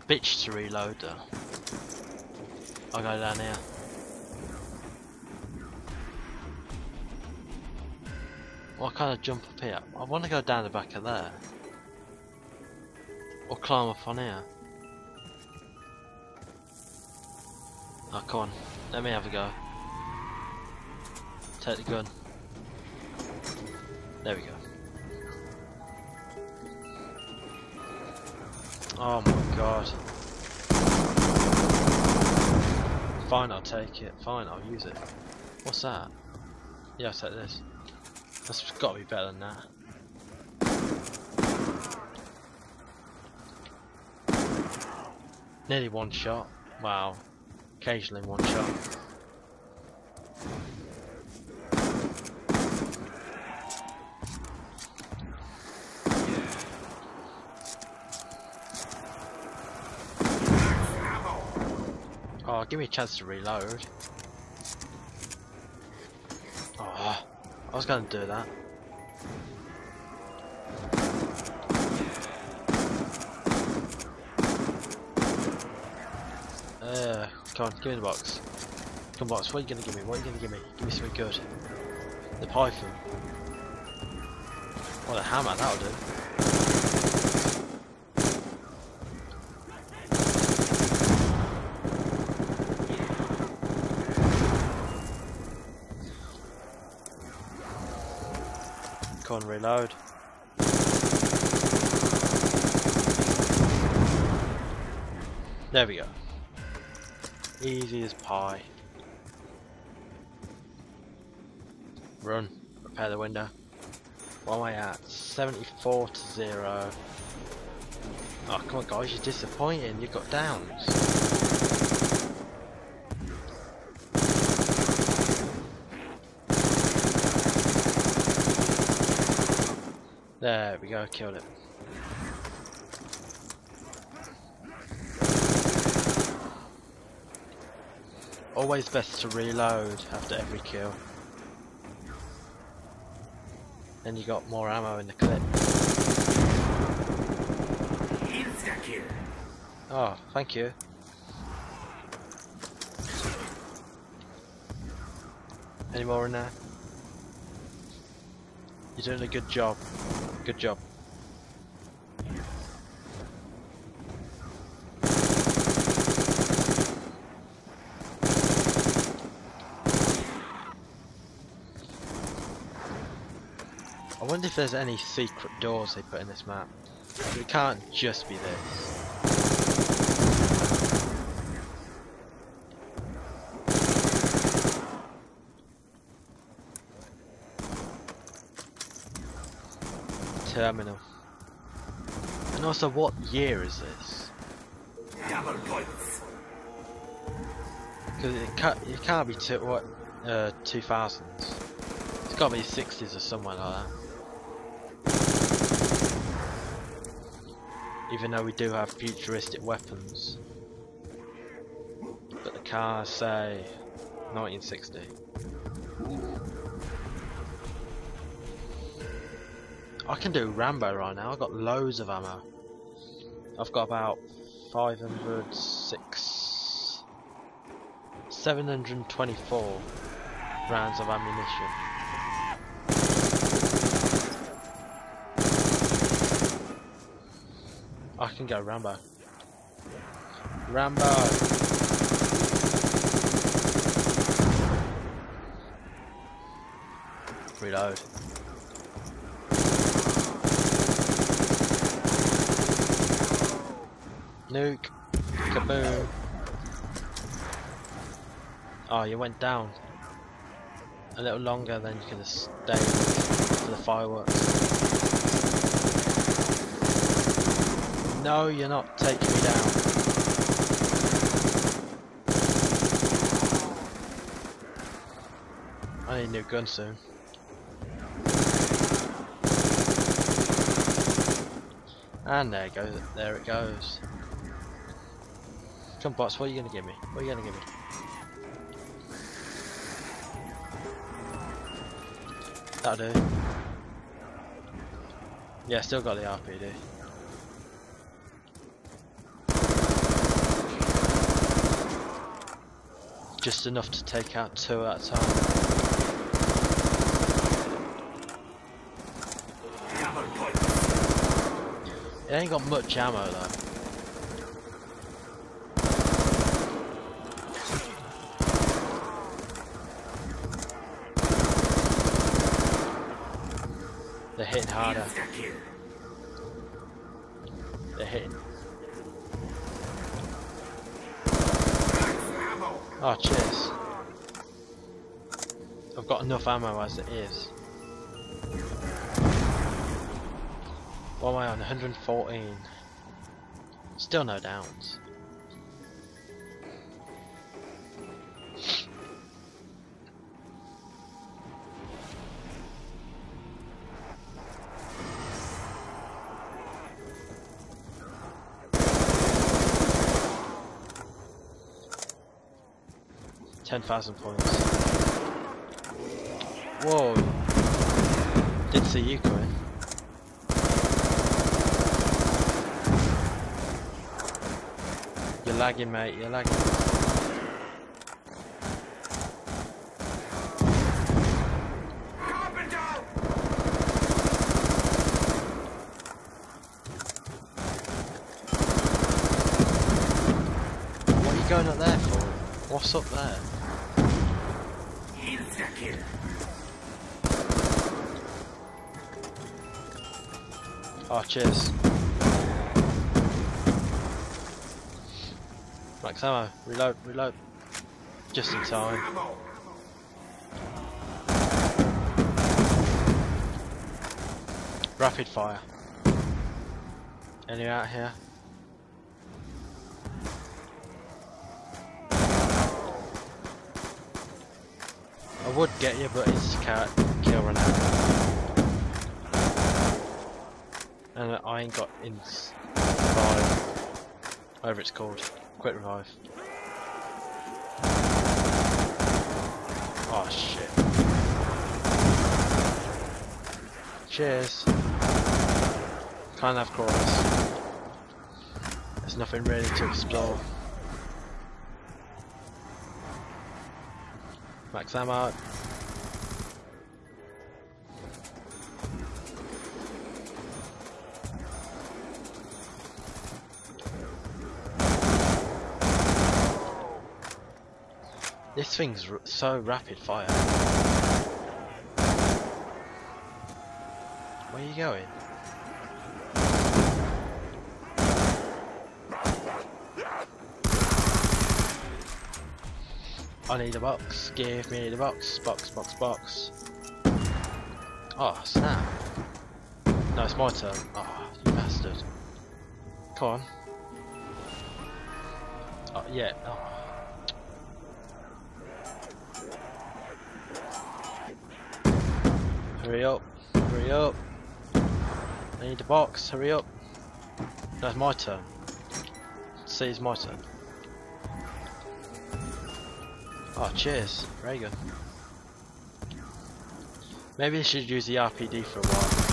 bitch to reload though. I'll go down here. What of jump up here? I want to go down the back of there. Or climb up on here. Oh, come on. Let me have a go. Take the gun. There we go. Oh my god. Fine, I'll take it. Fine, I'll use it. What's that? Yeah, I'll take this. That's got to be better than that. Nearly one shot. Wow. Occasionally one shot. Oh, give me a chance to reload. Oh, I was going to do that. Uh, come on, give me the box. Come on, box, what are you going to give me? What are you going to give me? Give me something good. The python. Or the hammer, that'll do. Come on, reload. There we go. Easy as pie. Run. Repair the window. What am I at? 74 to 0. Oh, come on, guys, you're disappointing. You've got downs. There we go, killed it. Always best to reload after every kill. Then you got more ammo in the clip. Insta-kill. Oh, thank you. Any more in there? You're doing a good job. Good job. I wonder if there's any secret doors they put in this map. It can't just be this. Terminal. And also, what year is this? Double points. Because it can't, it can't be two, what, uh, 2000s. It's got to be 60s or somewhere like that. Even though we do have futuristic weapons. But the cars say 1960. I can do Rambo right now, I've got loads of ammo. I've got about 500, 6, 724 rounds of ammunition. I can go Rambo. Rambo! Reload. Nuke. Kaboom. Oh, you went down. A little longer than you could have stayed for the fireworks. No, you're not taking me down. I need a new gun soon. And there it goes. There it goes. Come bots, what are you gonna give me? What are you gonna give me? That'll do. Yeah, still got the RPD. Just enough to take out two at a time. It ain't got much ammo though. They're hitting harder. They're hitting. Oh, cheers. I've got enough ammo as it is. What am I on? 114. Still no downs. Ten thousand points. Whoa! Did see you coming. You're lagging, mate. You're lagging. What are you going up there for? What's up there? Insta kill. Oh, cheers. Max ammo. Reload, reload. Just in time. Rapid fire. Any out here? Would get you, but it's cat kill run out. And I ain't got in revive. Whatever it's called. Quick revive. Oh shit. Cheers. Can't have chorus. There's nothing really to explore. Max ammo. This thing's so rapid fire. Where are you going? I need a box. Give me the box. Box, box, box. Oh, snap. No, it's my turn. Oh, you bastard. Come on. Oh, yeah. Oh. Hurry up. Hurry up. I need the box. Hurry up. It's my turn. See, it's my turn. Oh, cheers. Very good. Maybe I should use the RPD for a while.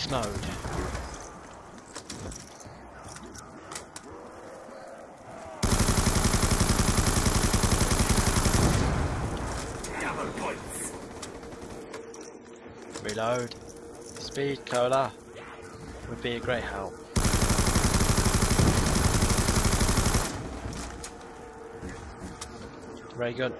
Beast mode. Reload. Speed cola would be a great help. Very good.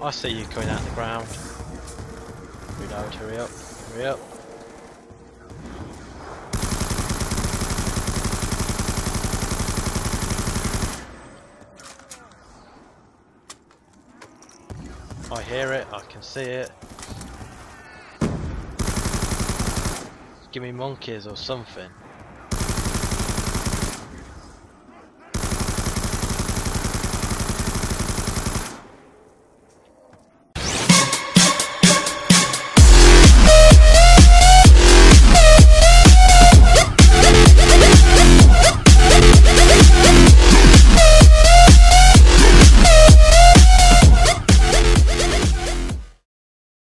I see you coming out of the ground. Reload, hurry up, hurry up. I hear it, I can see it. Give me monkeys or something.